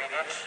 minutes.